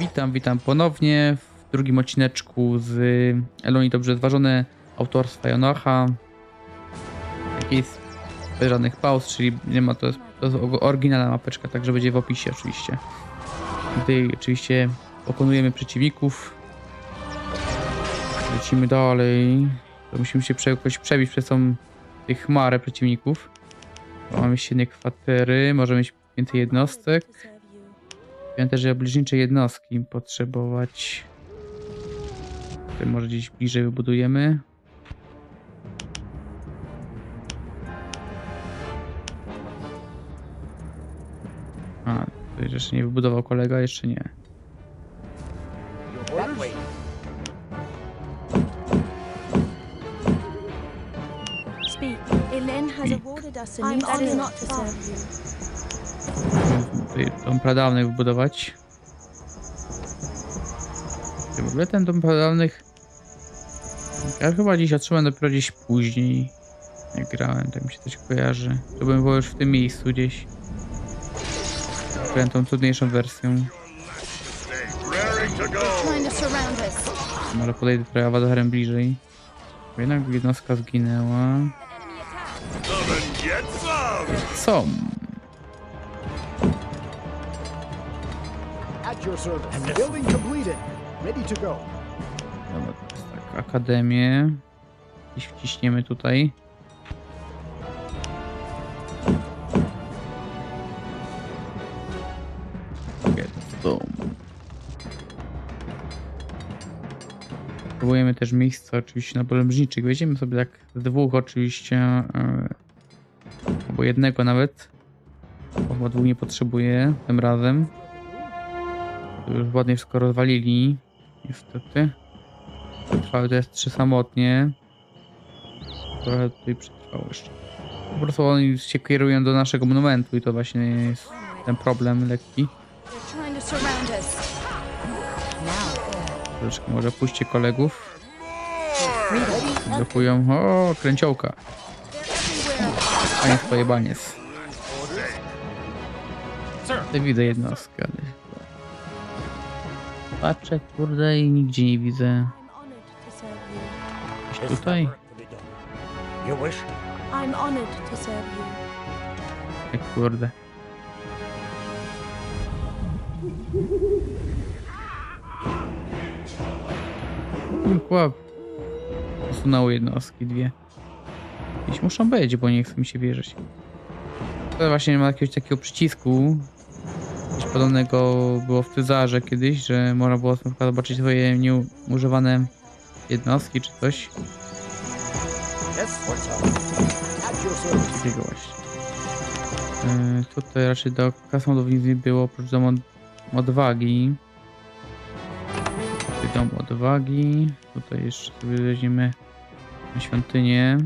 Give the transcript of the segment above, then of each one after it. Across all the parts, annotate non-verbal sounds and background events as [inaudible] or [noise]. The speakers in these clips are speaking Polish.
Witam, witam ponownie w drugim odcineczku z Eloni Dobrze Zważone autorstwa Jonacha. Jakieś bez żadnych pauz, czyli nie ma to, to jest oryginalna mapeczka, także będzie w opisie oczywiście. Tutaj oczywiście pokonujemy przeciwników. Lecimy dalej. To musimy się jakoś przebić przez tą tej chmarę przeciwników. Mamy silne kwatery, możemy mieć więcej jednostek. Też, że obbliżnicze jednostki potrzebować. Tutaj może gdzieś bliżej wybudujemy. A, tutaj jeszcze nie wybudował kolega, jeszcze nie. Speak. Elen has awarded us a new Tutaj dom pradawnych wybudować. Czy w ogóle ten dom pradawnych... Ja chyba dziś otrzymałem dopiero gdzieś później. Jak grałem, tak mi się coś kojarzy. To bym był już w tym miejscu gdzieś. Grałem tą trudniejszą wersją. Może podejdę trochę awatarem bliżej. Bo Jednak jednostka zginęła. Są. Your service. Building completed. Ready to go. Dobra, tak, akademię. Gdzieś wciśniemy tutaj. Próbujemy też miejsca oczywiście na polężniczych. Weźmiemy sobie tak dwóch oczywiście. e, Albo jednego nawet. Bo dwóch nie potrzebuję tym razem. Już ładnie wszystko rozwalili. Niestety. Przetrwały to jest trzy samotnie. Trochę tutaj przetrwało jeszcze. Po prostu oni się kierują do naszego monumentu i to właśnie jest ten problem lekki. Troszeczkę może puśćcie kolegów. Blokują. O, kręciołka. A nie swoje baniec. Tutaj widzę jednostkę. Patrzę, kurde, i nigdzie nie widzę. Gdzieś tutaj. Jak kurde. Chłop. Usunęło jednostki, dwie. Gdzieś muszą być, bo nie chce mi się wierzyć. To właśnie nie ma jakiegoś takiego przycisku. Podobnego było w Tyzarze kiedyś, że można było na przykład zobaczyć swoje nieużywane jednostki czy coś takiego właśnie. Yy, tutaj raczej do kasądownicy nie było, oprócz domu od- odwagi. Tutaj dom odwagi. Tutaj jeszcze sobie weźmiemy świątynię.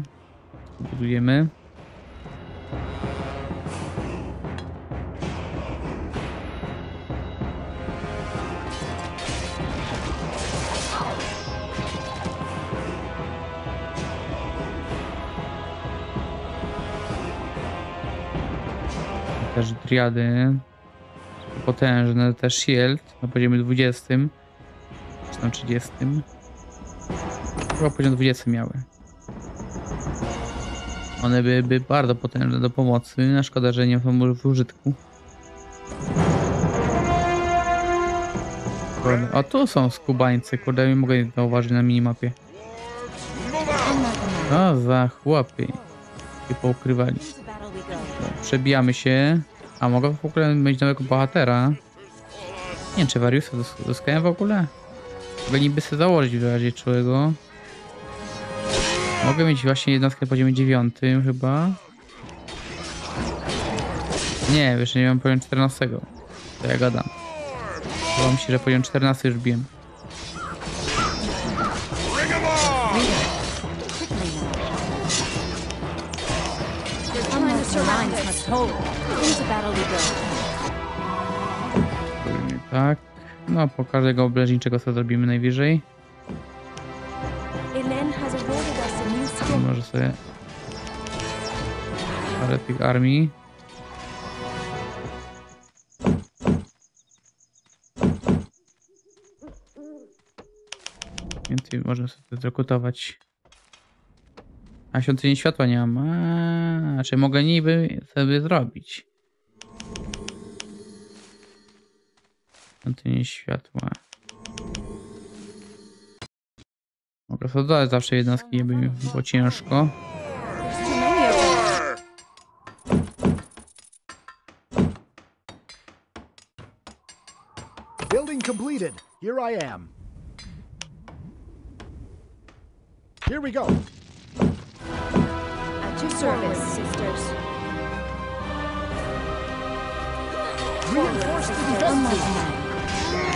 Budujemy. Triady. Potężne, też shield na poziomie 20. Czy tam 30. Chyba poziom 20 miały. One byłyby bardzo potężne do pomocy. Na szkoda, że nie są w użytku. O, tu są skubańcy, kurde, mogę ich zauważyć na minimapie. Co za chłopy. Się poukrywali. Przebijamy się. A mogę w ogóle mieć nowego bohatera? Nie wiem, czy Wariusa dos- dostałem w ogóle? Mogę niby sobie założyć w razie czego. Mogę mieć właśnie jednostkę na poziomie 9 chyba. Nie, jeszcze nie mam poziom 14. To ja gadam. Wydawało mi się, że poziom 14 już biłem. Bring tak. No, po każdego obleżniczego co zrobimy najwyżej. Może sobie parę tych armii. Więcej można sobie zrekrutować. A świątyni światła nie mam. A, znaczy mogę niby sobie zrobić. Świątyni światła. Mogę sobie dodać zawsze jednostki, mi było ciężko. Building completed. Here I am. Here we go. At your service, sisters. Reinforce the defenses.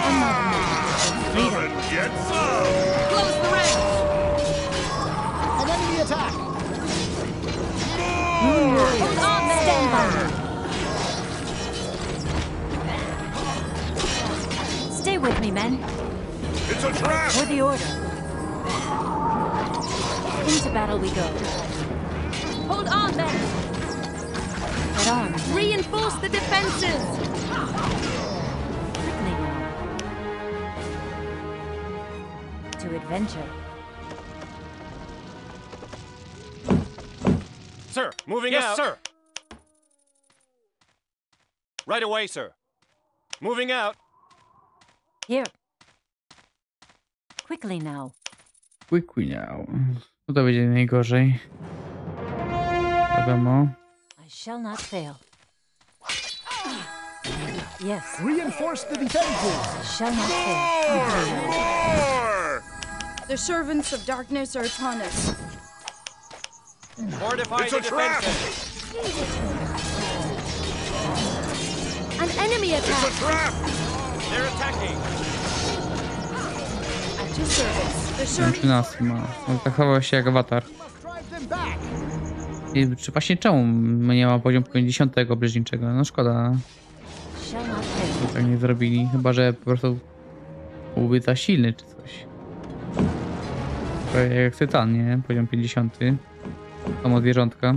Command. On my command. Come and get some! Close the ranks! An enemy attack. Hold on! Stand by. Stay with me, men. It's a trap! For the order. Into battle we go. Hold on, men! At arms. Reinforce the defenses! Adventure. Sir, moving Yes, out. sir. Right away, sir. Moving out. Here. Quickly now. Quickly now. No to będzie najgorzej. Wiadomo. I shall not fail. Yes, Reinforce the defenses. I shall not fail. More! The servants of darkness are upon us. Fortify It's the a trap! An enemy It's a attack! trap! They're attacking. At your service. The Ten servants 13 ma. On zachował się jak awatar. I czy właśnie czemu nie ma poziomu 50 bliźniczego? No szkoda, tak nie zrobili. Chyba, że po prostu byłby za silny czy jak Tytan, nie? Poziom 50. Samo zwierzątka.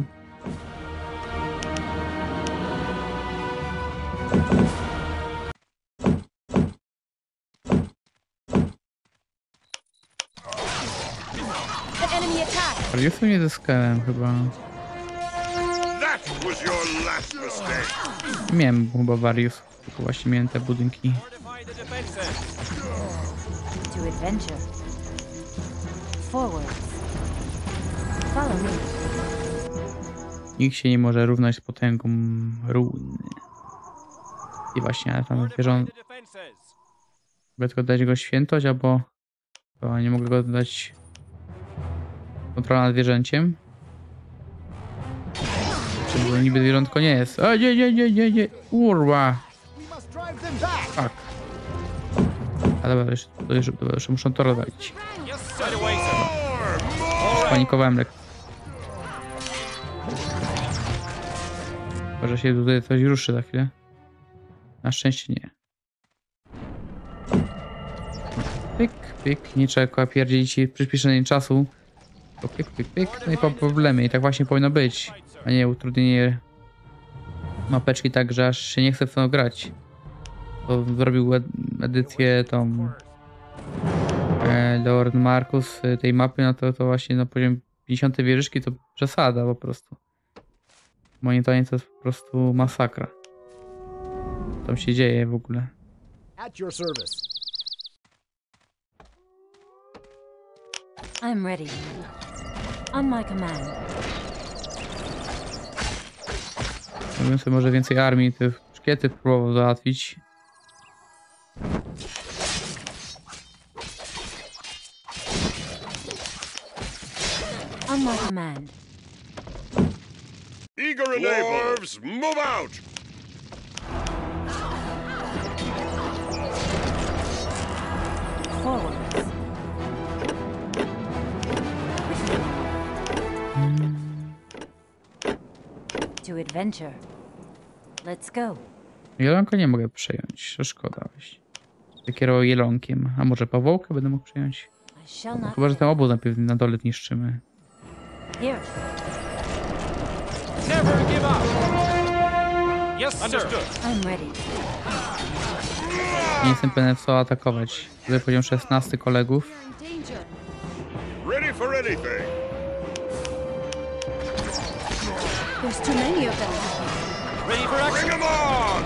Attack! Radiusu nie zyskałem chyba. Miałem chyba Varius, tylko właśnie miałem te budynki. To adventure. Forwards. Follow me. Nikt się nie może równać z potęgą runy. I właśnie, ale tam defenses. Mogę tylko dać go świętość, albo... Chyba nie mogę go dać... Kontrola nad zwierzęciem. Czy niby zwierzątko nie jest. O nie, nie, nie, nie, nie. Urwa. Tak. A dobra, jeszcze, to jeszcze, to jeszcze muszę to rozwalić. Spanikowałem lekko. Może się tutaj coś ruszy za chwilę. Na szczęście nie. Pyk, pyk, nie trzeba i przyspieszenie czasu. Tylko pyk, pyk, pyk, no i po problemie. I tak właśnie powinno być. A nie utrudnienie mapeczki tak, że aż się nie chce w to grać. To zrobił ed- edycję tą Lord Marcus e, tej mapy, no to, to właśnie na poziom 50 wieżyczki to przesada po prostu. Moim zdaniem to jest po prostu masakra. Co tam się dzieje w ogóle. At your service. I'm ready. On my command. Mógłbym sobie może więcej armii, te szkiety próbował załatwić. Command. Eager and! Dwarves, move out! Forwards. To adventure. Let's go. Jelonka nie mogę przejąć, to szkoda. Kierował jelonkiem. A może pawołkę będę mógł przejąć? Chyba, że ten obóz najpierw na dole niszczymy. Here. Never give up. Yes, sir. Understood. I'm ready. Nie jestem pewien co atakować. Tutaj poziom 16 kolegów. We're in danger. Ready for anything. There's too many of them. Ready for action? Bring 'em on!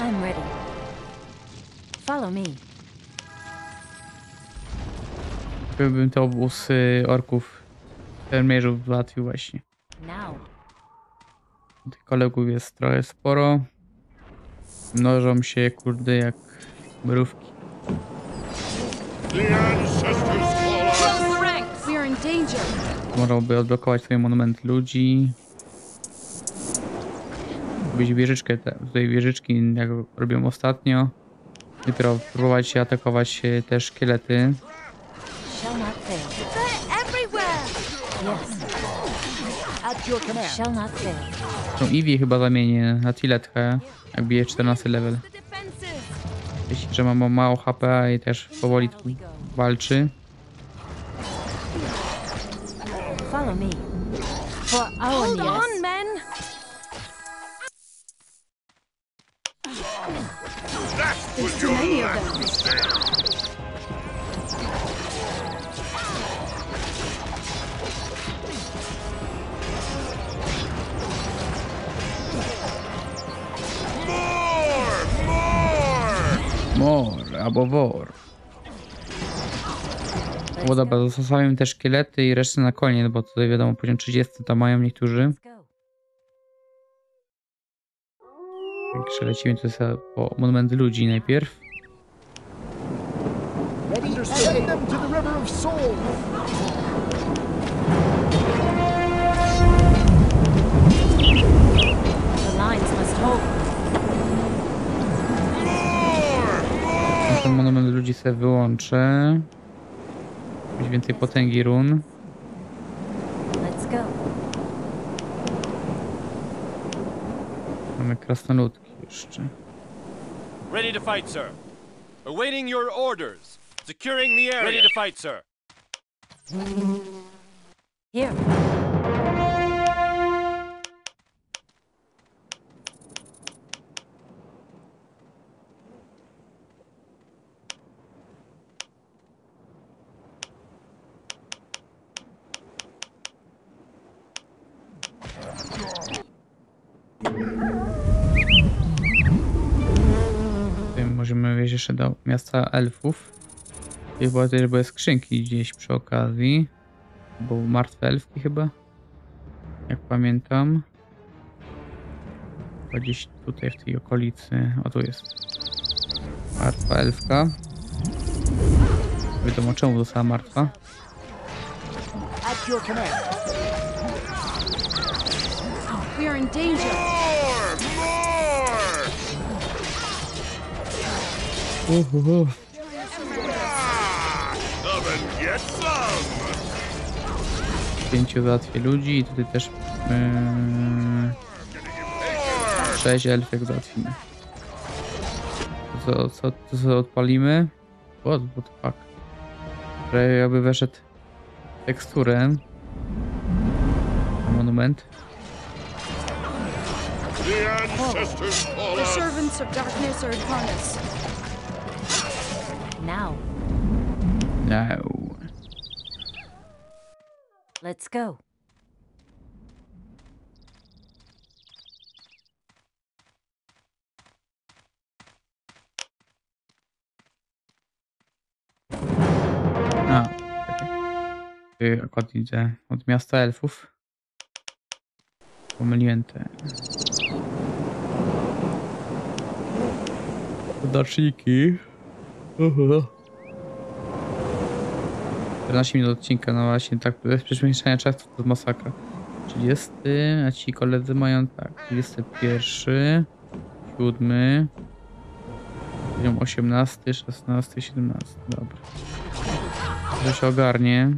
I'm ready. Follow me. Bym to obóz y, fermierzów załatwił właśnie. Tych kolegów jest trochę sporo. Mnożą się, kurde, jak mrówki. Mogłoby odblokować swoje monumenty ludzi. Być wieżyczkę, te, tutaj wieżyczki, jak robią ostatnio. Jutro próbować atakować e, te szkielety. Tą Eevee chyba zamienię na Tiletkę, jak bije 14 level. Jeśli, że ma mało HP i też powoli tu walczy. Follow me. For our Hold yes. on, men. That was too your many of them. Mor albo wor. Bo dobra, zostawiam te szkielety i resztę na koniec, bo tutaj wiadomo, poziom 30 tam mają niektórzy. Let's go. Także lecimy tu sobie po monumenty ludzi najpierw. To to the river of soul. The lines must hold. Ten monument ludzi sobie wyłączę. Być więcej potęgi run. Let's go. Mamy krasnoludki jeszcze. Ready to fight, sir. Awaiting your orders. Securing the area. Ready to fight, sir. Here. Jeszcze do miasta elfów. I chyba tutaj były skrzynki gdzieś przy okazji. Bo martwe elfki chyba. Jak pamiętam. Chyba Gdzieś tutaj w tej okolicy. O tu jest. Martwa elfka. Wiadomo czemu została martwa. We are in danger. And get some! Pięciu załatwię ludzi i tutaj też yy, sześć elfek załatwimy. Co, co, co, co odpalimy? What, what the fuck? Że jakby weszedł teksturę. Monument. The ancestors call The us. servants of darkness are upon us. Now. No. Let's go. A, czekaj. Y, Akurat idę od miasta elfów. Pomyliłem te. Uhu. 14 minut odcinka, no właśnie, tak, bez przemieszczania czasu to masakra. 30, a ci koledzy mają tak, 21, 7, poziom 18, 16, 17, dobra. To się ogarnie.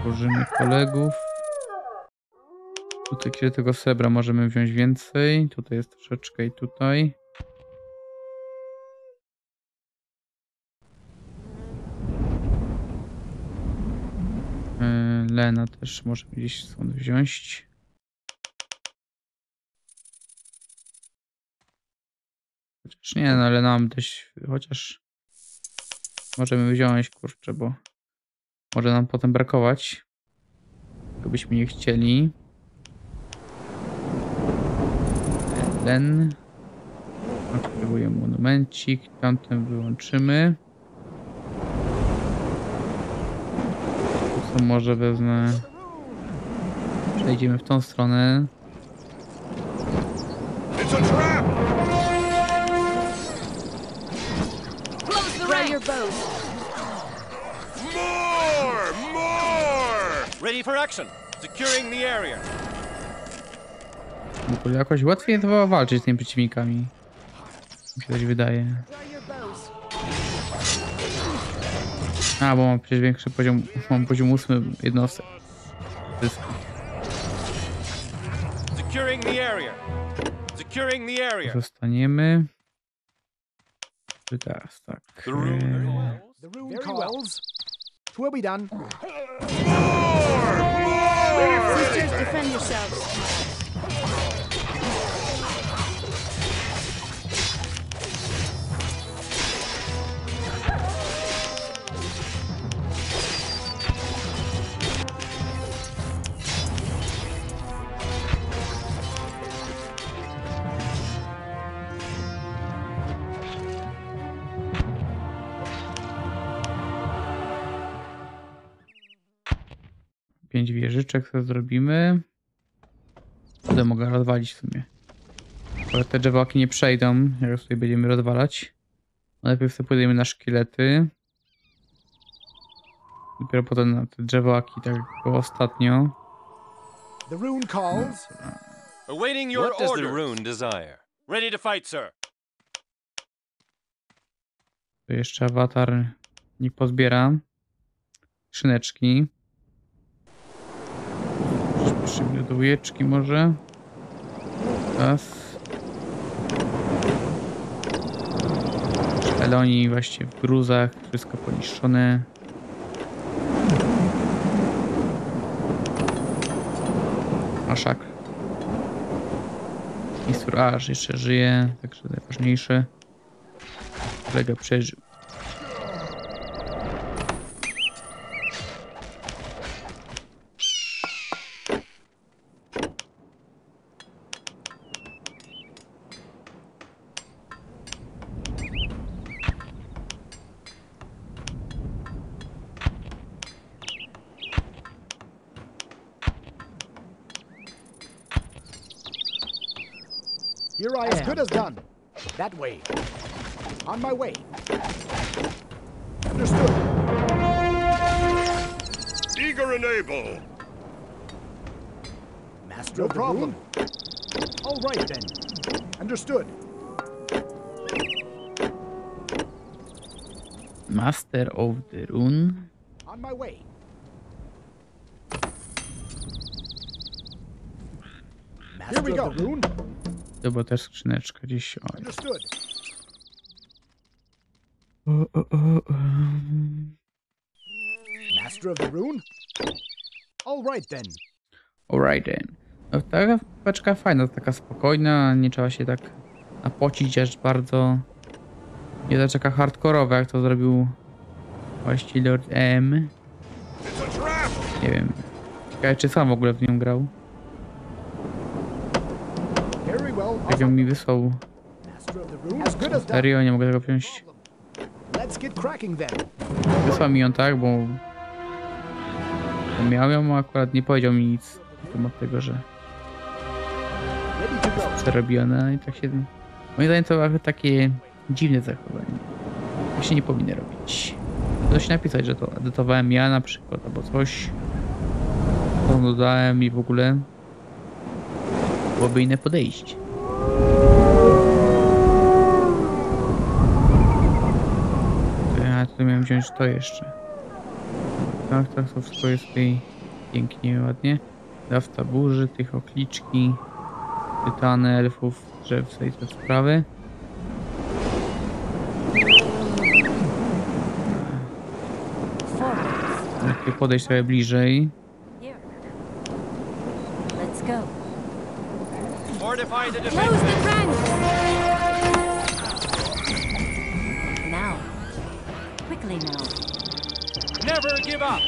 Tworzymy kolegów. Tutaj kiedy tego srebra możemy wziąć więcej. Tutaj jest troszeczkę i tutaj. Lena też możemy gdzieś stąd wziąć. Chociaż nie, no ale mam dość, chociaż możemy wziąć, kurczę, bo może nam potem brakować. Tylko byśmy nie chcieli. Ten. Aktywuję monumencik, tamten wyłączymy. Tu co może wezmę. Przejdziemy w tą stronę. More! More! Ready for action. Securing the area. Jakoś łatwiej jest walczyć z tymi przeciwnikami. Mi się coś wydaje. A, bo mam przecież większy poziom, mam poziom ósmy jednostek. Wszystkich. Securing the area. Securing the area. Zostaniemy. Czy teraz tak. The e, The rune calls. Twill be done. Sisters, defend yourselves. Pięć wieżyczek sobie zrobimy. Będę mogę rozwalić w sumie. Ale te drzewaki nie przejdą, jak sobie będziemy rozwalać. Najpierw sobie pójdziemy na szkielety. Dopiero potem na te drzewaki, tak jak było ostatnio. The rune calls. Awaiting your What does the rune desire? Ready to fight, sir. Tu jeszcze awatar nie pozbiera. Skrzyneczki. Przyjmę do ujeczki może. Raz. Eloni właśnie w gruzach, wszystko poniszczone. Maszak. Mistur Aż jeszcze żyje, także najważniejsze. Kolega przeżył. Way. On my way. Understood. Eager and able! Master no of the problem. All right then. Understood. Master of the Rune. On my way. Here we go. Rune. To była też skrzyneczka gdzieś. O, o, o, o, o. Master of the rune. All right then. Alright then. No, taka paczka fajna, taka spokojna, nie trzeba się tak napocić aż bardzo. Nie tak taka hardkorowa, jak to zrobił właśnie Lord M. Nie wiem. Ciekawe, czy sam w ogóle w nią grał. Very well. Jak ją mi wysłał. Serio, nie mogę tego wziąć. Wysłał mi ją tak, bo... bo miał ją, a akurat nie powiedział mi nic na temat tego, że to przerobione i tak się... Moim zdaniem to takie dziwne zachowanie. Tak się nie powinno robić. Ktoś napisać, że to edytowałem ja na przykład, albo coś. To dodałem i w ogóle byłoby inne podejście. To miałem wziąć to jeszcze. Tak, tak, to wszystko jest tutaj pięknie, ładnie. Dawca burzy, tych okliczki, tytany, elfów, drzewca i te sprawy. Lepiej podejść trochę bliżej. Fortify the Close give up.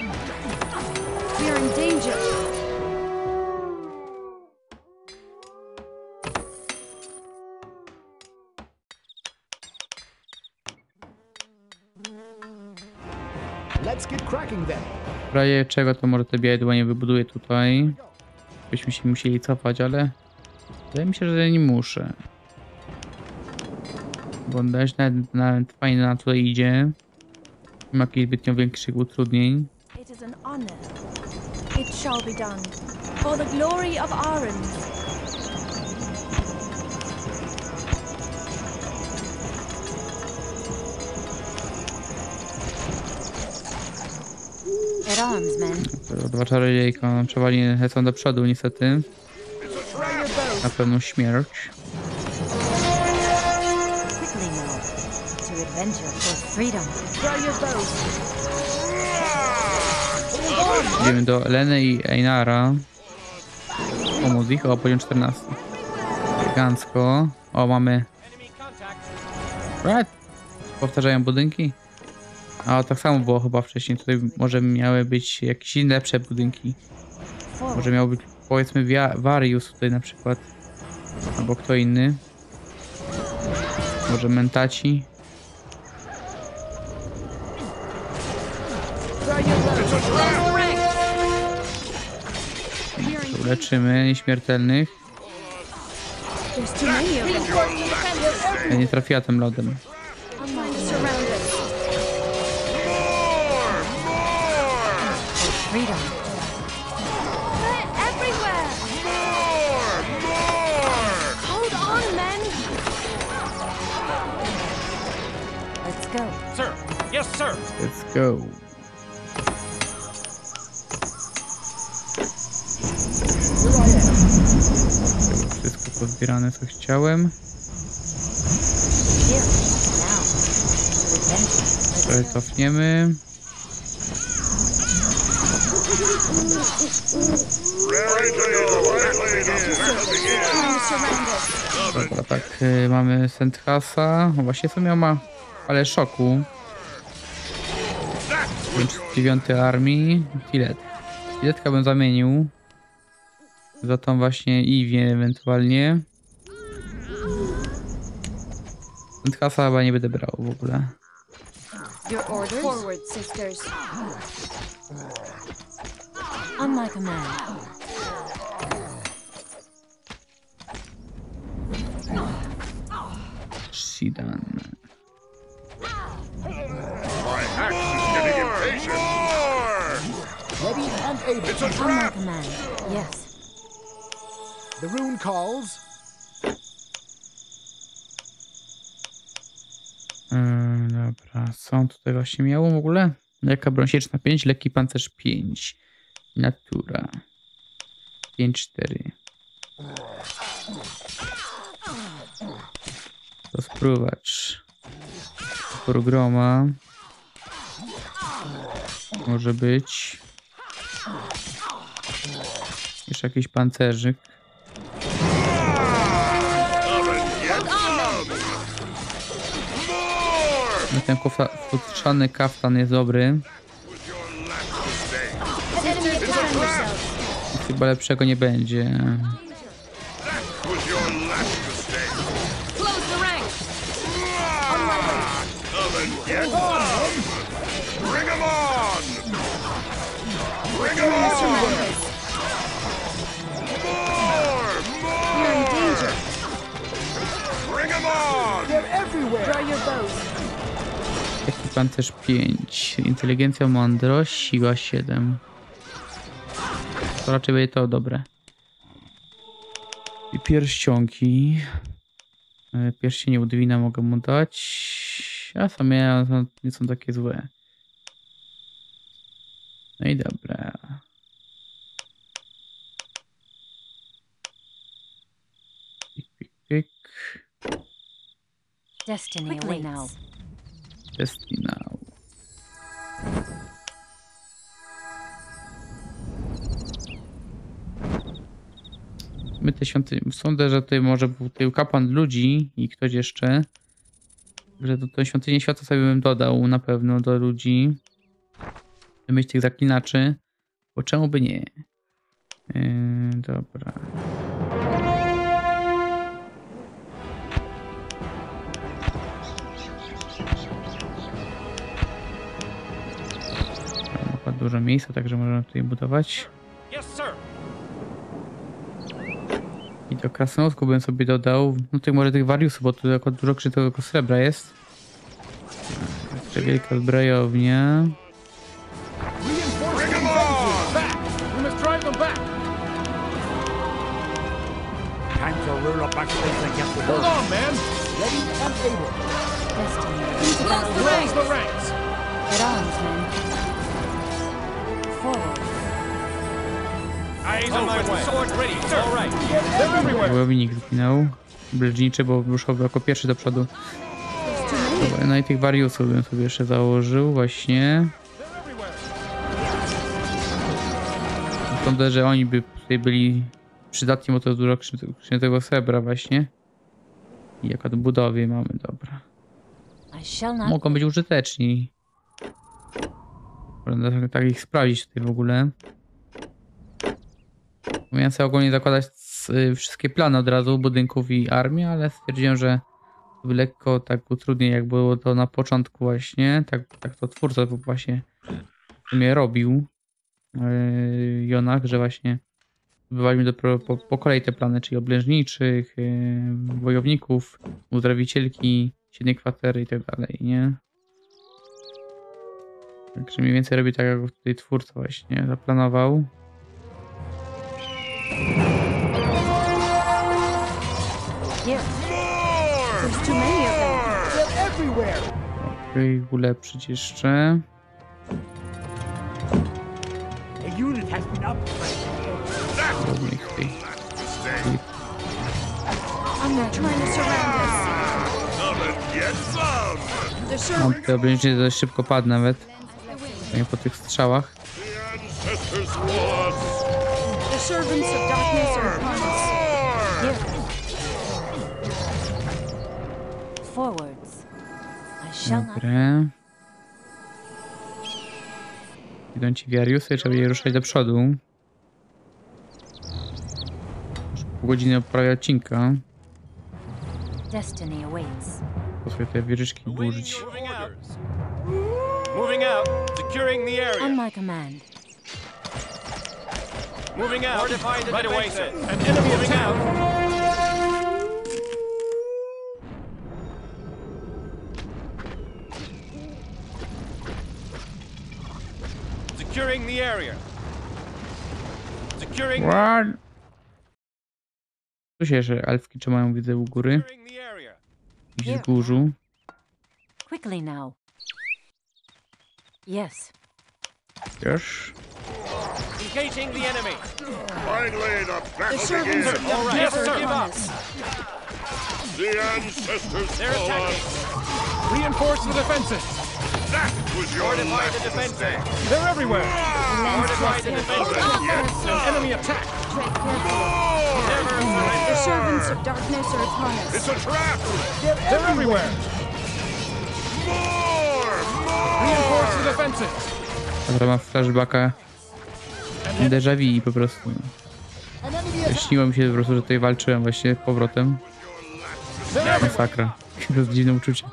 We are in danger. Let's get cracking then. W razie czego to może te białe dłonie wybuduję tutaj. Byśmy się musieli cofać, ale wydaje mi się, że nie muszę. Bo nawet, nawet fajnie na tutaj idzie. Nie ma jakichś zbytnio większych utrudnień. It is an honor. It shall be done. For the glory of Arens. At arms, men. To Dwa czarodziejka przewali lecą do przodu niestety. Na pewną śmierć. Freedom. Idziemy do Eleny i Einara. Pomóc ich o poziom 14. Elegancko. O, mamy. Right. Powtarzają budynki. A tak samo było chyba wcześniej. Tutaj może miały być jakieś inne lepsze budynki. Może miał być powiedzmy Varius tutaj na przykład. Albo kto inny. Może Mentaci. Tu leczymy nieśmiertelnych. Ja nie trafiła tym lodem. Let's go. Sir. Yes, sir. Let's go. Pozbierane co chciałem. Trochę cofniemy. Dobra, tak, y, mamy Senthasa. O, Właśnie co miał ma, ale szoku. That 9 armii. Tilet. Tiletka bym zamienił. Za tą właśnie Iwię ewentualnie. Senthasa chyba nie będę brał w ogóle. Your orders? Forward, sisters. On my command. Shidan. my axe is getting impatient. More! Ready and able. It's a trap. Yes. The rune calls. Yy, dobra, są tutaj właśnie miało w ogóle? Lekka broń sieczna 5, lekki pancerz 5. Natura. 5-4. Rozpruwacz. Opór groma. Może być. Jeszcze jakiś pancerzyk. Ten futrzany kaftan jest dobry. Chyba lepszego nie będzie. Pancerz 5. Inteligencja, mądrość, siła 7. To raczej będzie to dobre. I pierścionki. E, Pierścienie Udwina mogę mu dać. A same są- nie są takie złe. No i dobra. Pik, pik, pik. Destiny awaits. Destiny now. My te świątynie. Sądzę, że tutaj może był tutaj kapłan ludzi i ktoś jeszcze. Że do tej świątyni świata sobie bym dodał na pewno do ludzi. mieć tych zaklinaczy, bo czemu by nie? Yy, dobra. Dużo miejsca, także możemy tutaj budować. I do krasnoludku bym sobie dodał, no tych może tych wariusów, bo tu akurat dużo krzytowego srebra jest. Jeszcze wielka zbrojownia. Get Hold on, man! Ready and able. Destiny. Close the ranks! At arms, Wojownik zginął. Bleżniczy, bo ruszał jako pierwszy do przodu. Dobra, No i tych wariusów bym sobie jeszcze założył właśnie. Sądzę, że oni by tutaj byli przydatni, bo to jest dużo krzy- tego srebra właśnie. I jako do budowie mamy, dobra. Mogą być użyteczni. Będę tak, tak ich sprawdzić tutaj w ogóle. Miałem sobie ogólnie zakładać y, wszystkie plany od razu budynków i armii, ale stwierdziłem, że lekko tak utrudnię, jak było to na początku właśnie. Tak, tak to twórca właśnie sumie robił. Yy, Jonach, że właśnie zbywaliśmy dopiero po, po kolei te plany, czyli oblężniczych, yy, wojowników, uzdrowicielki, siedmiej kwatery i tak dalej, nie? Także mniej więcej robi tak, jak tutaj twórca właśnie zaplanował. And get some! The Mam servants. te oblężenie dość szybko padł nawet. Nie po tych strzałach. The servants of darkness are upon us. Forwards. I shall not. Dobre. Idą ci wiariusy, trzeba je ruszać do przodu. Już pół godziny oprawie odcinka. Destiny awaits. Po sobie te wieżyczki burzyć. Moving out. Securing the area. On my command. Moving out. Right away, sir. An enemy Moving attack! Securing the area. Securing, What? Tu się jeszcze elfki trzymają, widzę u góry. the. Gdzieś w górzu. Quickly now. Yes. Już. Engaging the enemy. Finally, the The battle servants of begins! All right. upon Give up. The ancestors They're call attacking. us! Reinforce the defenses! Fortify the defenses. They're everywhere! Fortify the defenses. Yes, Enemy attack! The servants of darkness are upon It's us. a trap! They're everywhere! More! Reinforce the More! defenses! Dobra, mam flashbacka. Déjà vu po prostu. Śniło mi się po prostu, że tutaj walczyłem właśnie powrotem. Masakra. To jest dziwne uczucie.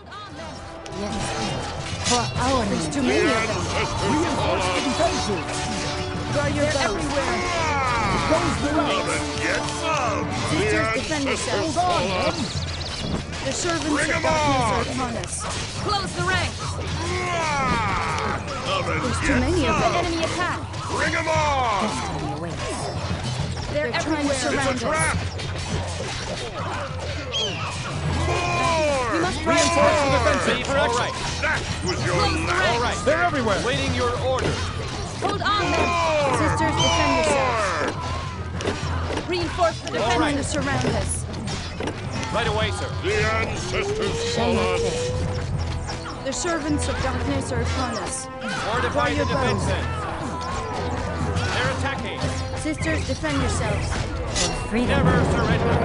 Defend ancestors yourselves. call us! The servants Bring of 'em darkness are upon us. Close the ranks. There's too many of them. some! Enemy attack. Bring 'em on! Destiny awaits. They're, They're trying to everywhere. It's a surround us. trap! More! We must Reinforce the Ready defenses! for action. right! That was your Close last All right. They're everywhere! Waiting your orders. Hold on, men. Sisters, defend yourselves. Reinforce the They're All trying right. to surround us. Right away, sir. The ancestors Shall call us! The servants of darkness are upon us. Fortify the your bows. They're attacking. Sisters, defend yourselves. For freedom. Never surrender.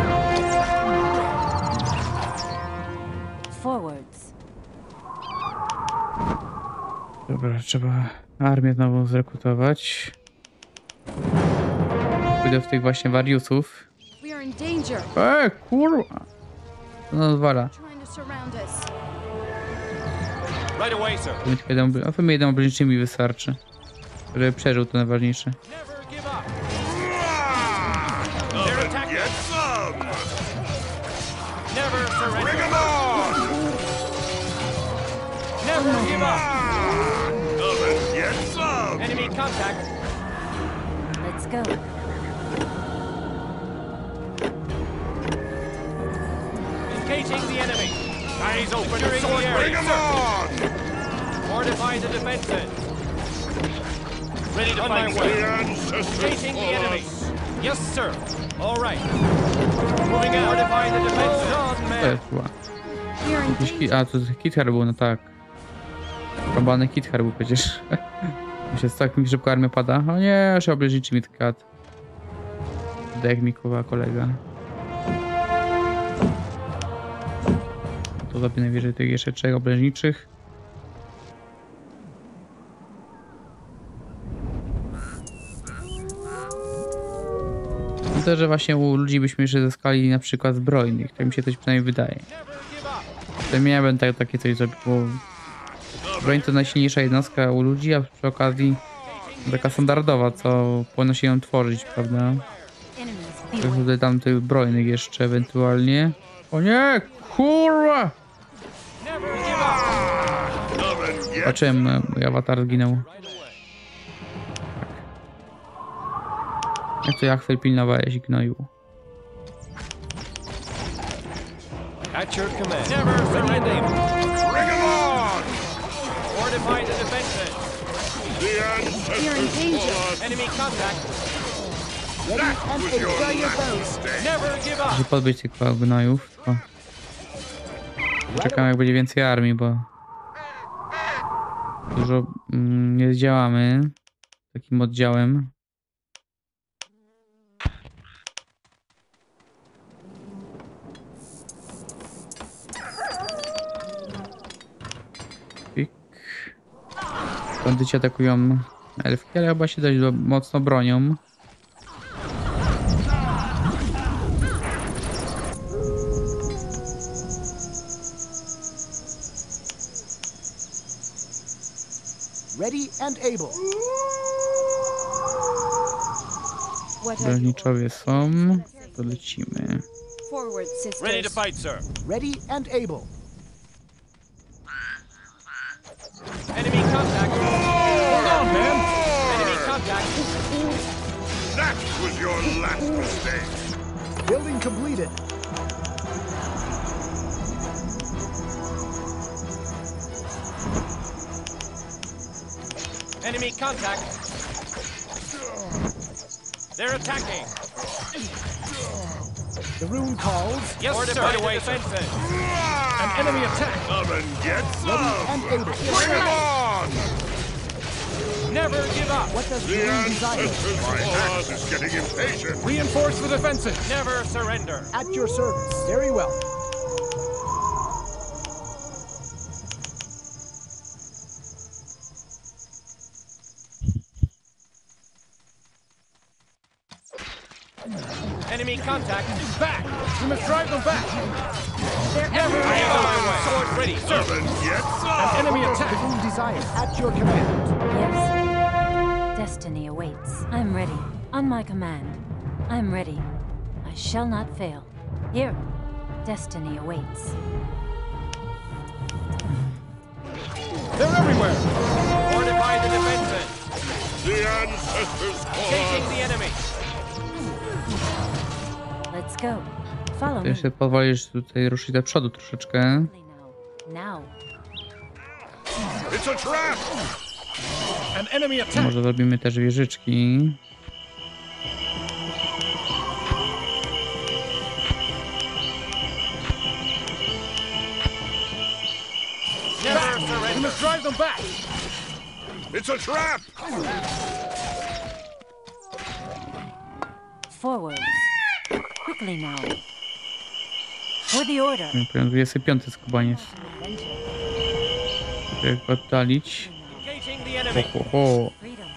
Forwards. Dobra, trzeba Armię znowu zrekrutować. Pójdę w tych właśnie wariusów. E, kurwa! No zwala. Trying to surround us. Right away, sir. To mi tylko jeden, a Engaging the enemy. Eyes open. Sword, the bring area. 'em on! Fortify the defenses. Ready to On fight, sir. way. The ancestors Engaging the enemy. us. Yes, sir. All right. Moving out. Fortify the defenses. On, To man. Jakiś a, to Kithar był, no tak. Probany Kithar był przecież. [laughs] Myślę, że tak mi szybko armia pada. O nie, jeszcze obleżniczy mi kat. Dech mi kolega. To zabiję najwyżej tych jeszcze trzech obleżniczych. Myślę, że właśnie u ludzi byśmy jeszcze zyskali na przykład zbrojnych. Tak mi się coś przynajmniej wydaje. To ja bym tak, takie coś zrobił, bo broń to najsilniejsza jednostka u ludzi, a przy okazji taka standardowa, co powinno się ją tworzyć, prawda? Tutaj tam tych brojnych jeszcze ewentualnie. O nie, kurwa! Patrzyłem, e, mój awatar zginął. Away. Jak to Jachwel pilnowałeś, gnoju? At your command. Never surrender. Bring 'em on! Fortify the defenses. The We are in ancestors danger. call us. Enemy contact. That was your last mistake. Never give up. Muszę podbyć tych gnojów, tylko... Czekam jak będzie więcej armii, bo... Dużo mm, nie działamy takim oddziałem. Pik. Bandyci atakują elfki, ale chyba się dość do- mocno bronią. And able. What are Browniczowie są. To lecimy. forward. Ready to fight, sir. Ready and able. Enemy contact. Hold on, man. Enemy contact. That was your last mistake. Building completed. Enemy contact. They're attacking. The rune calls. Yes, Fortify sir. Away, defenses. An enemy attack. Come and get Ready some. and able. Bring 'em on! Never give up. What does the The rune desire? ancestors My axe is getting impatient. Reinforce the defenses. Never surrender. At your service. Very well. Enemy contact. Back. We must drive them back. They're never give up. Sword ready, sir. Come and get some. Enemy The attack. rune desire. At your command. Yes. Destiny awaits. I'm ready. On my command. I'm ready. I shall not fail. Here. Destiny awaits. They're everywhere. Fortify the defenses. The ancestors call Taking the enemy. Let's go. Follow me. jeszcze pozwolisz tutaj ruszyć do przodu troszeczkę. Now. It's a trap. An enemy attack. Może zrobimy też wieżyczki. Never surrender. We must drive them back. It's a trap. Forwards. Quickly now. For the order. Powiem 25 skubaniec. Jak oddalić. Ho, ho. Freedom.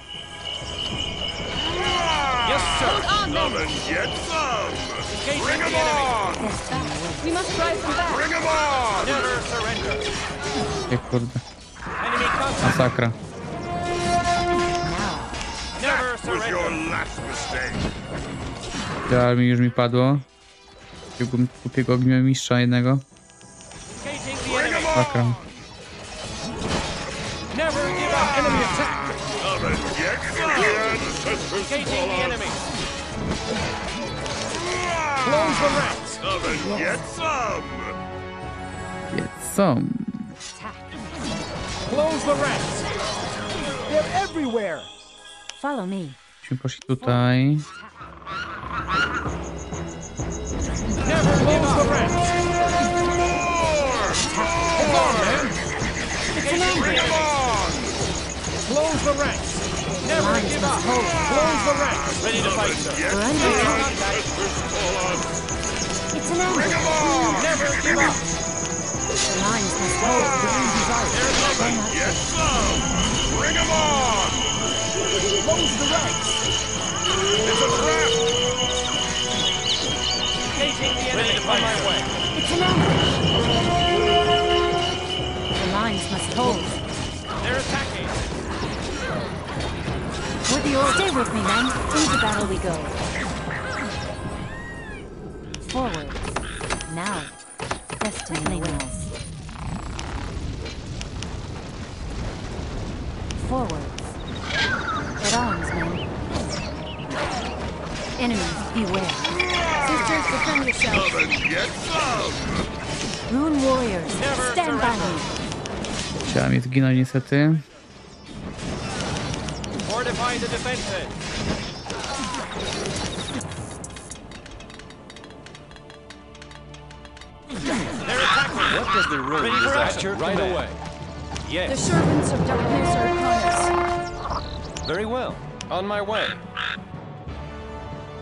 Yes, sir. And get some! Engaging Bring enemy. on! We must drive them back. Bring 'em on! Never surrender. Ej, kurde. Masakra. Never Was your last mistake. Ideal mi już mi padło. Kupiłbym kupiego ogniomistrza jednego. And get some! Close the get some! Close ranks. They're everywhere! Follow me. Myśmy poszli tutaj. Never give up. the ranks. Hold on, man. Engaging the enemy. Close the ranks. Never Lines give must up. hold. Close the ranks. Ready to fight, sir. We're under The attack. ancestors call us. It's an ambush. Never give up. The lines must hold. There's nothing. Get some! Bring 'em on! Close the ranks! It's a trap! Engaging the enemy. Ready to fight, my way. It's an ambush. The lines must hold. They're attacking. With the order. Stay with me, men. Into battle we go. Zginąć niestety. Fortify the defenses. What does the rune Ready for action right away. The servants of darkness are upon us. Very well. On my way.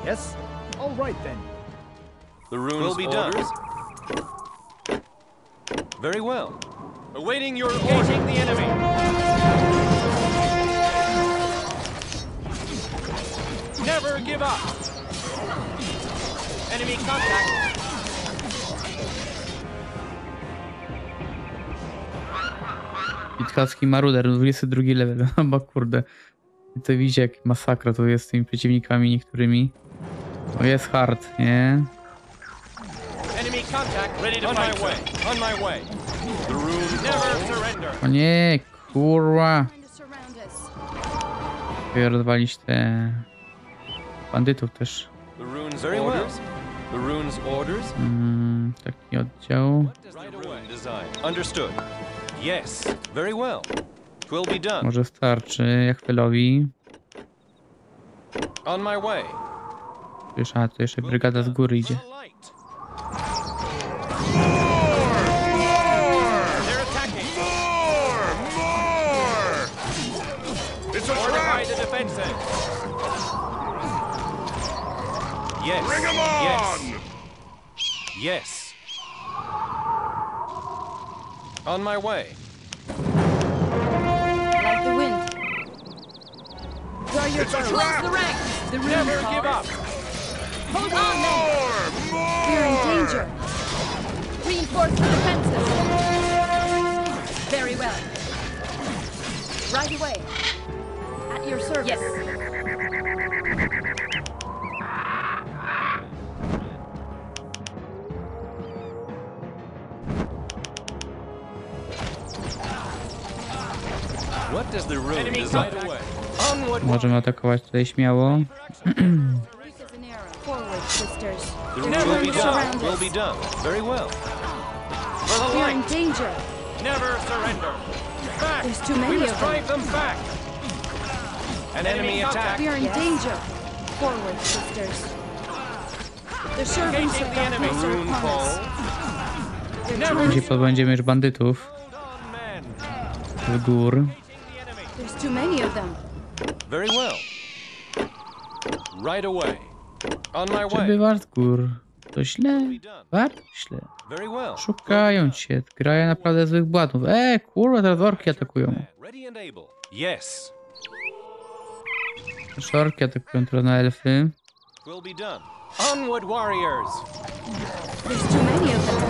Yes? All right then. The runes will be done. Very well. Awaiting your Engaging the enemy. Never give up. Enemy contact. Witkacki Maruder, 22 level. [laughs] Bo kurde. I to widzicie jak masakra to jest z tymi przeciwnikami niektórymi. To jest hard, nie? Enemy contact. Ready to on my way. On my way. O nie, kurwa. To rozwalić te bandytów też. Mm, taki oddział. Może starczy Jachwelowi. On my way. Wiesz, a tu jeszcze brygada z góry idzie. Yes. Bring 'em on! Yes. Yes. On my way. Like the wind. Draw your It's a bow. trap! Close the ranks. The rune Never calls. give up. Hold on, men. More! More! We're in danger. Reinforce the defenses. Very well. Right away. At your service. Yes. Możemy atakować tutaj śmiało. The to- pozbędziemy już bandytów z gór. There's too many of them. Very well. Right away. On my way. Gór. To źle. Bardzo źle. Very well. Szukają cię. Grają naprawdę złych błędów. E, kurwa, teraz orki atakują. Ready and able. Yes. Szorki atakują teraz na elfy. Will be done. Onward, warriors! There's too many of them.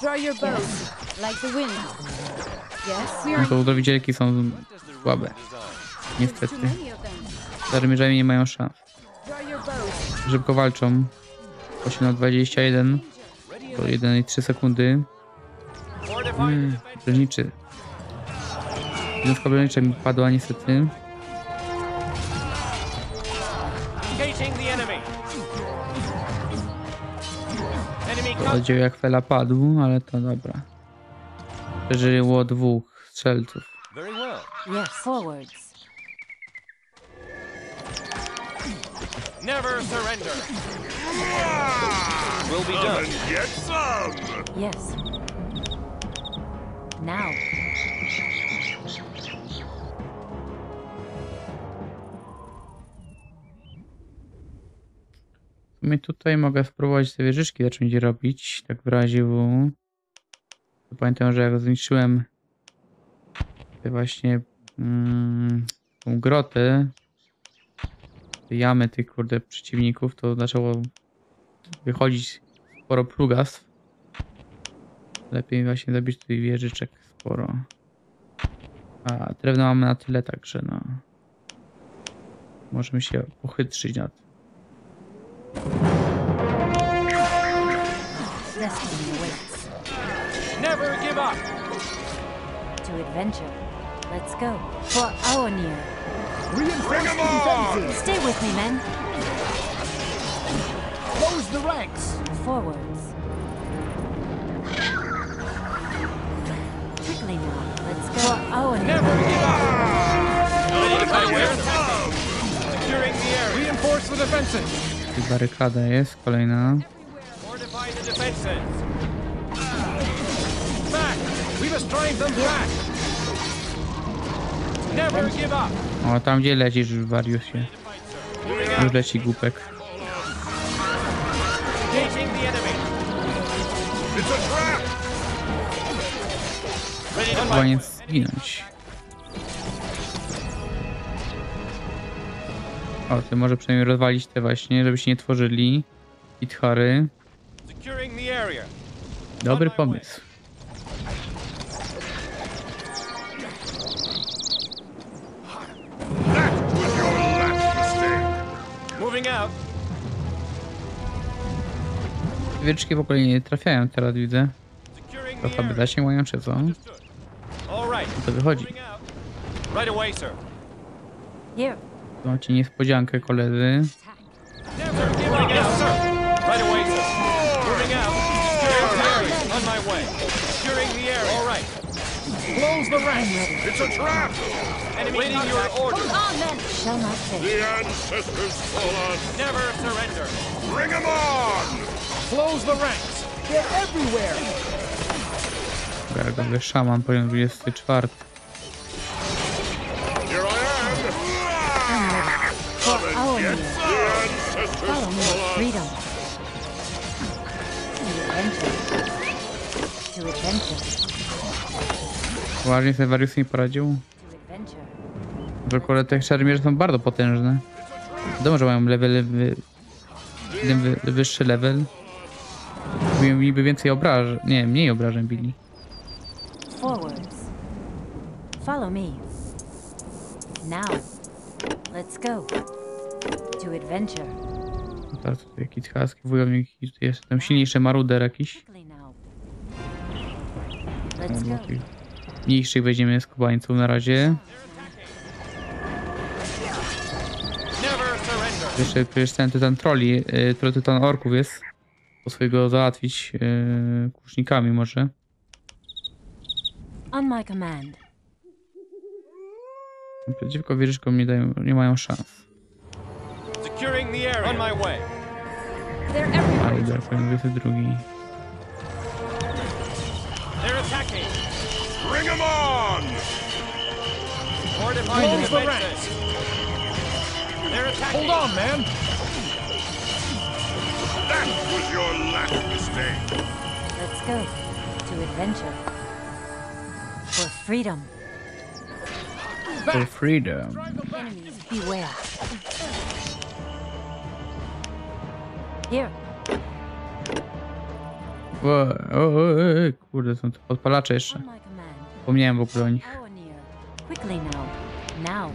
Draw your bows, like the wind. To udrowicielki są słabe. Niestety. Szermierzami nie mają szans. Szybko walczą. 8 na 21. To 1,3 sekundy. Mm, defenses. Brzeżniczy. Jednostka brzeżnicza mi padła niestety. Oddział jak fela padł, ale to dobra. Przeżyło dwóch strzelców. Very well. Yes. Forwards. Never surrender. Will be done. get some! Yes. Now. Sumie tutaj mogę spróbować te wieżyczki zacząć robić, tak w razie W. Pamiętam, że jak zniszczyłem te właśnie mm, tą grotę, te jamy tych kurde przeciwników, to zaczęło wychodzić sporo plugastw. Lepiej właśnie zabić tutaj wieżyczek sporo. A drewno mamy na tyle, także no. Możemy się pochytrzyć nad awaits. Never give up. To adventure. Let's go. For Aonir. Reinforce the defenses. Stay with me, men. Close the ranks. Forwards. Quickly now. Let's go. For Aonir. Never give up. Ready to fight. They're attacking. Securing the area. Reinforce the defenses. Tu barykada jest, kolejna. Fortify the defenses. O, tam gdzie lecisz, Wariusie. Moving Już leci głupek. Chyba nie zginąć. O, ty może przynajmniej rozwalić te właśnie, żeby się nie tworzyli. Ithary. Dobry pomysł. Wieczki w ogóle nie trafiają teraz, widzę. To area. zasięg mają, czy co? To wychodzi. Macie niespodziankę, koledzy. Close the ranks. It's a trap! Enemy Waiting your orders. On then. Shall not fail. The ancestors call us! Never surrender. Bring 'em on! Close the ranks. They're everywhere. Gargowy szaman, poziom 24. Here I am! For ancestors Follow me. Freedom. To adventure. To adventure. Poważnie sobie Warius nie poradził. To adventure. W ogóle te szermierze są bardzo potężne. Wiadomo, że mają level, wy... wyższy level. Mieliby więcej obrażeń, nie, mniej obrażeń bili. Forwards. Follow me. Now. Let's go. To adventure. Tutaj jakiś haski wojownik i tutaj jest tam silniejszy maruder jakiś. No, Mniejszych weźmiemy z kubańców na razie. Jeszcze przecież ten tytan troli, y, tytan orków jest. Po swojego załatwić yy, kusznikami może. On my command. Przeciwko wieżyczkom nie, dają, nie mają szans. Securing the area. On my way. They're everywhere. 22. They're attacking. Bring 'em on! Fortify the Close the defenses. They're attacking. Hold on, man. That was your last mistake! Let's go. To adventure. For freedom. For freedom. Enemies, beware. Here. O, o, o, o, kurde, są tu podpalacze jeszcze. Zapomniałem w ogóle o nich. Hour near. Quickly now. Now.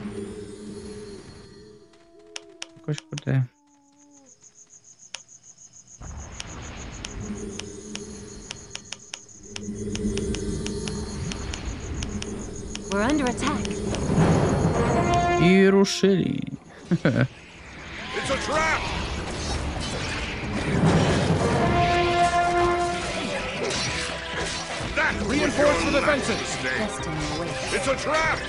Jakoś kurde. We're under attack. I ruszyli. It's a trap! That was Reinforce your the last defenses. mistake. Destiny awaits. It's a trap!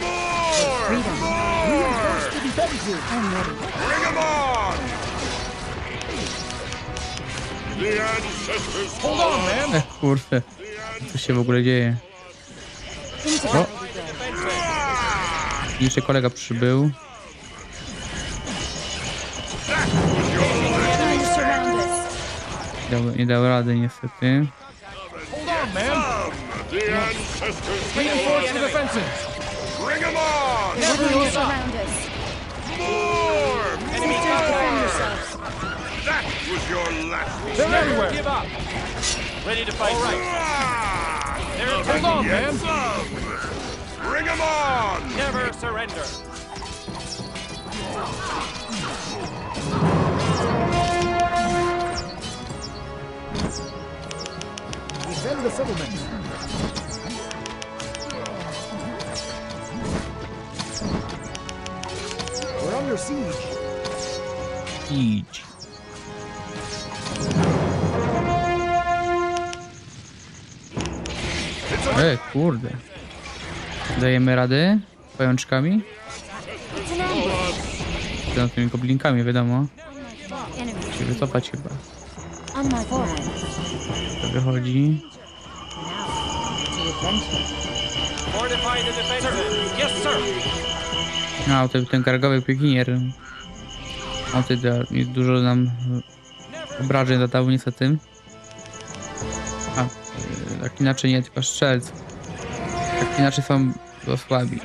More! Freedom. More! I'm ready. Bring 'em on! Hold on, man. Kurde. Co się w ogóle dzieje? O. Jeszcze kolega przybył. Us. Dał, nie dał rady niestety. Reinforce the defenses. Bring 'em on! Was your last They're mistake. everywhere. Give up. Ready to fight. All right. Ah! They're Hold on, Get man. some! Bring 'em on! Never surrender. Defend the settlement. We're under siege. Idź. E, kurde. Dajemy rady? Pajączkami? Z tymi goblinkami, wiadomo. Się wycofać chyba. To wychodzi. To sir. A, ten, ten kargowy piekinier. On ty dużo nam obrażeń zadał niestety. Tak inaczej nie, tylko strzelcy. Tak inaczej są słabi.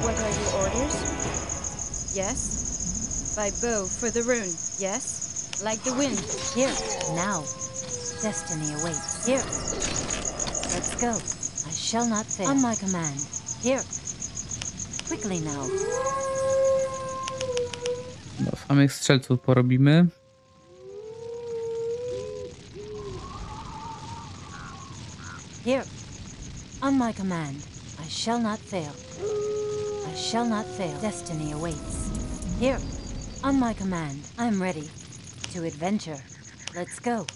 What are your orders? Yes. By bow for the rune. Yes. Like the wind. Here, now. Destiny awaits. Here. Let's go. I shall not fail. On my command. Here. Quickly now. No, samych strzelców porobimy. Here. On my command. I shall not fail. Shall not fail. Destiny awaits. Here. On my command. I'm ready. To adventure. Let's go.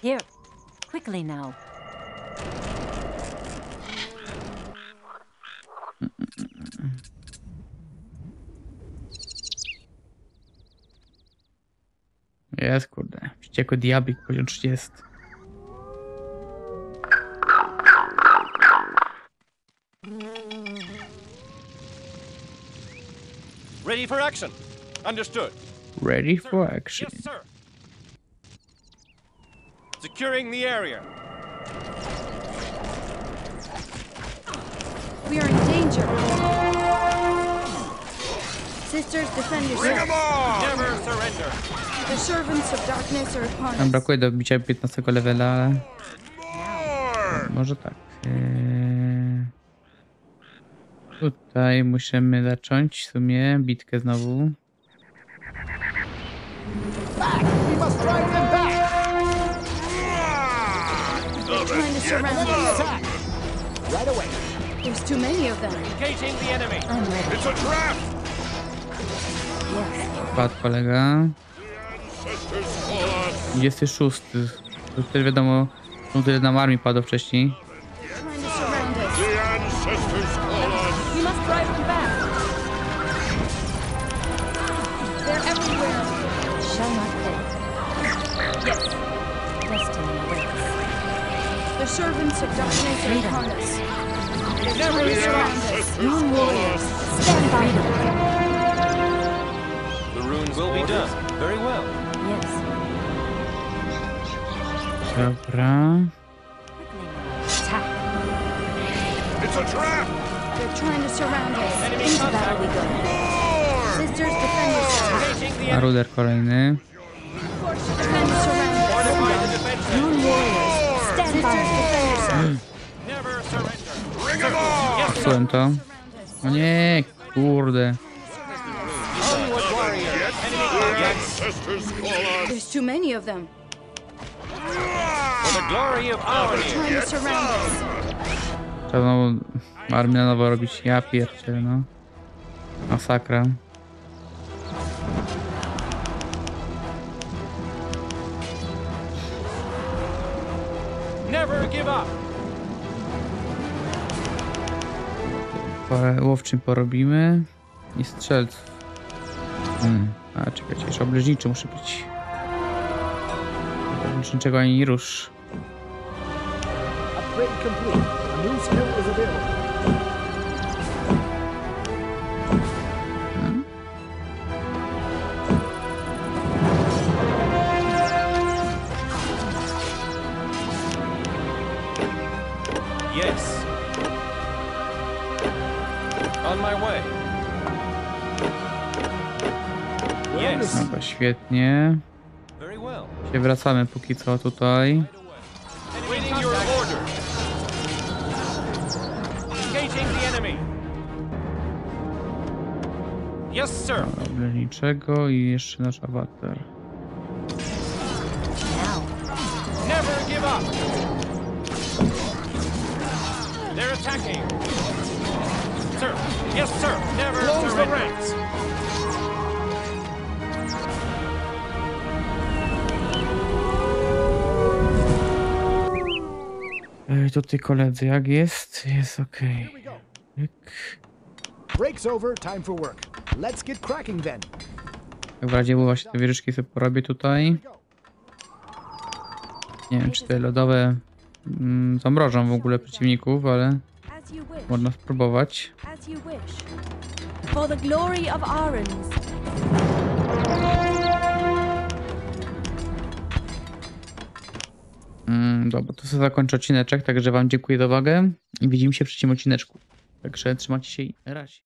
Here. Quickly now. Jest, kurde. Wściekły diablik, poziom 30. Ready for action. Understood. Ready for action. Yes, sir. Securing the area. We are in danger. Sisters, defend Bring 'em yourselves. on! Never surrender. The servants of darkness are upon Nam us. brakuje do bicia 15 levela, ale może tak. Tutaj musimy zacząć w sumie bitkę znowu. Right away. There's too many of them. Engaging the enemy. I'm ready. It's a trap! Yes. Padł kolega. Ancestors fought! 26. To też wiadomo, tyle nam armii padło wcześniej. Servants of darkness upon us. They're Never trying to give surround us. Moon warriors, stand by them. The runes will be done. Very well. Yes. Dobra. Attack. It's a trap! They're trying to surround us. Enemy Into battle we go. Sisters, defend yourselves. Engaging the A enemy. kolejny. Trying to surround us. Fortify the defenses. Moon warriors, stand by Sisters, them. defend yourselves. Never surrender. Bring 'em on! Yes, sir. Psułem to. O nie, kurde. There's too many of them. For the glory of Avenir. Trying to surround us. Trzeba znowu armię nowo robić. Ja pierdzielę, no. Masakra. Never give up. Parę łowczym porobimy. I strzelców. Hmm. A czekajcie, jeszcze obleżniczy muszę być. Obleżniczego ani nie rusz. Upgrade complete. A new skill is available. Świetnie. Się wracamy póki co tutaj. Yes, sir. Obleżniczego i jeszcze nasz awatar. Now. Never give up. They're attacking. Sir. Yes, sir. Never surrender. Ranks. Ej, tutaj koledzy, jak jest? Jest. Pyk. Break's over. Time for work. Let's get cracking then. Jak w razie było właśnie te wieżyczki sobie porobię tutaj. Nie wiem, czy te lodowe mm, zamrożą w ogóle przeciwników, ale można spróbować. For the glory of Arens. Dobra, to sobie zakończę odcineczek, także wam dziękuję za uwagę i widzimy się w trzecim odcineczku. Także trzymajcie się i razie.